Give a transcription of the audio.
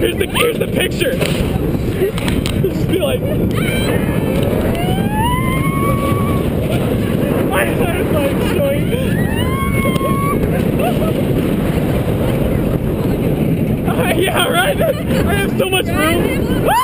Here's the here's the picture. Just be like. Why is that like showing? Uh, yeah, right. I have so much room.